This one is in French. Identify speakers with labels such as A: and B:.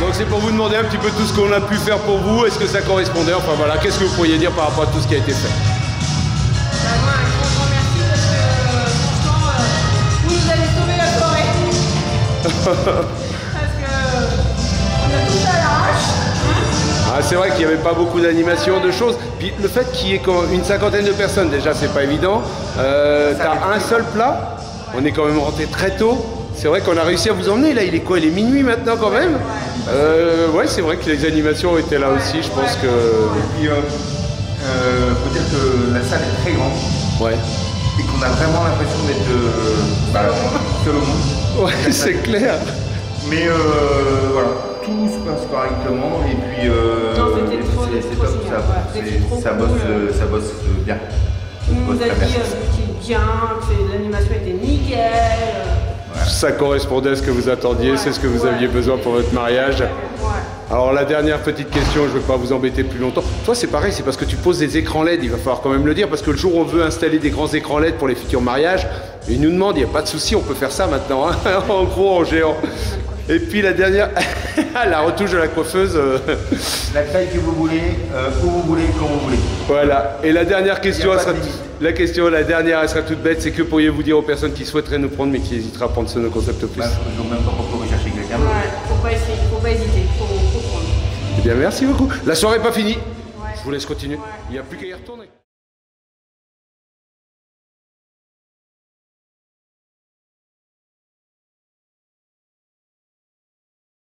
A: Donc c'est pour vous demander un petit peu tout ce qu'on a pu faire pour vous, est-ce que ça correspondait Enfin voilà, qu'est-ce que vous pourriez dire par rapport à tout ce qui a été fait
B: moi, un grand, grand merci parce que franchement, vous nous avez sauvé la soirée. parce que on a tout à l'arrache.
A: Ah, c'est vrai qu'il n'y avait pas beaucoup d'animation, de choses. Puis le fait qu'il y ait une cinquantaine de personnes, déjà, c'est pas évident. Euh, T'as un seul plat? On est quand même rentré très tôt. C'est vrai qu'on a réussi à vous emmener. Là, il est quoi Il est minuit maintenant, quand même. Euh, ouais, c'est vrai que les animations étaient là aussi. Je pense que.
C: Et puis, euh, euh, faut dire que la salle est très grande
A: Ouais.
C: et qu'on a vraiment l'impression d'être euh, bah, seul au monde.
A: Ouais, c'est clair.
C: Mais euh, voilà, tout se passe correctement et puis euh, ça, bosse, ça bosse bien. Bosse
B: nous a
C: très
B: dit
C: bien.
B: que c'était bien, que l'animation était nickel.
A: Ça correspondait à ce que vous attendiez. C'est ce que vous aviez besoin pour votre mariage. Alors la dernière petite question, je ne vais pas vous embêter plus longtemps. Toi c'est pareil, c'est parce que tu poses des écrans LED, il va falloir quand même le dire, parce que le jour où on veut installer des grands écrans LED pour les futurs mariages, ils nous demandent, il n'y a pas de souci, on peut faire ça maintenant, hein, en gros, en géant. Et puis la dernière, la retouche de la coiffeuse, euh,
C: La taille que vous voulez, euh, où vous voulez, quand vous voulez.
A: voilà. Et la dernière question, elle sera, la question, la dernière, elle sera toute bête, c'est que pourriez-vous dire aux personnes qui souhaiteraient nous prendre mais qui hésiteraient à prendre ce No Concept Plus
C: Bah, je ne sais même pas pourquoi vous cherchez quelqu'un.
B: Ouais, faut pas essayer, faut pas hésiter, faut, faut prendre.
A: Eh bien merci beaucoup. La soirée n'est pas finie. Je vous laisse continuer. Il n'y a plus qu'à y retourner.